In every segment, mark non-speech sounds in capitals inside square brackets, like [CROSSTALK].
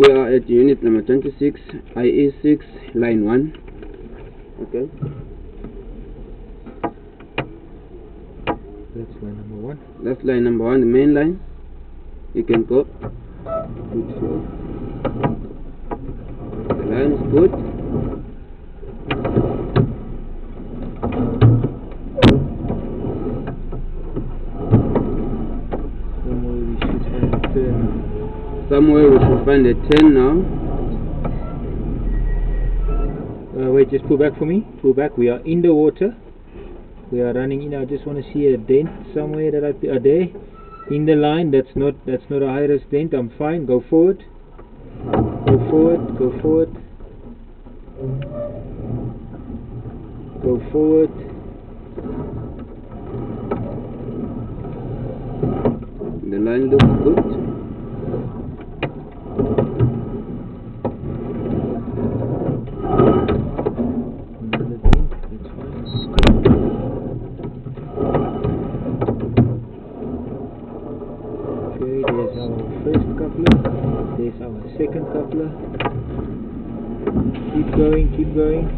We are at unit number 26, IE6, line 1. Okay. That's line number one. That's line number 1, the main line. You can go. The line is good. Somewhere we should find a turn. Somewhere we should find a 10 now. Uh, wait, just pull back for me. Pull back. We are in the water. We are running in. I just want to see a dent somewhere that I uh, there in the line. That's not that's not a high risk dent. I'm fine. Go forward. Go forward. Go forward. Go forward. The line looks good. Another dent. That's fine. Okay, there's our first coupler. There's our second coupler. Keep going, keep going.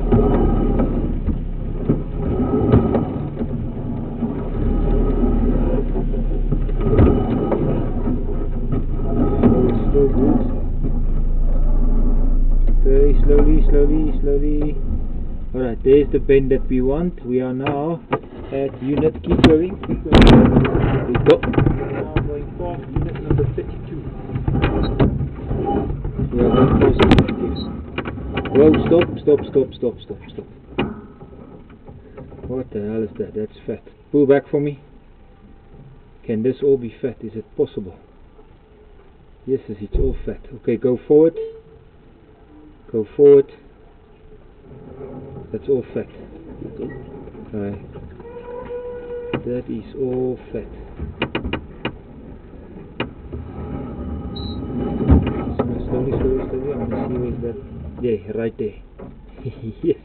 Good. Very slowly, slowly, slowly. Alright, there's the bend that we want. We are now at unit. Keep going, keep going. We go. Now going past unit number 32. We are going past unit 32. Whoa, stop, stop, stop, stop, stop, stop. What the hell is that? That's fat. Pull back for me. Can this all be fat? Is it possible? Yes, yes, it's all fat. Okay, go forward. Go forward. That's all fat. Alright. That is all fat. Slowly, slowly, slowly. I'm gonna see where's that. Yeah, right there. [LAUGHS] yes.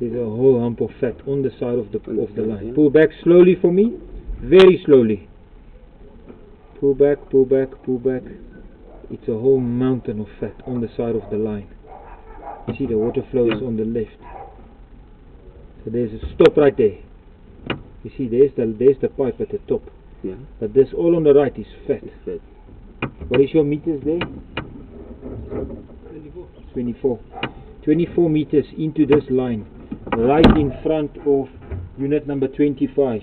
There's a whole hump of fat on the side of the of the line. Pull back slowly for me. Very slowly. Pull back, pull back, pull back. It's a whole mountain of fat on the side of the line. You see the water flow is on the left. So there's a stop right there. You see there's the there's the pipe at the top. Yeah. But this all on the right is fat. It's fat. What is your meters there? 24. 24 meters into this line, right in front of unit number 25.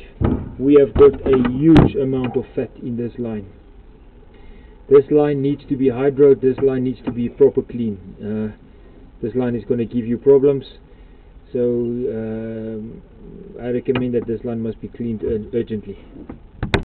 We have got a huge amount of fat in this line. This line needs to be hydroed, this line needs to be proper clean. Uh, this line is going to give you problems. So um, I recommend that this line must be cleaned urgently.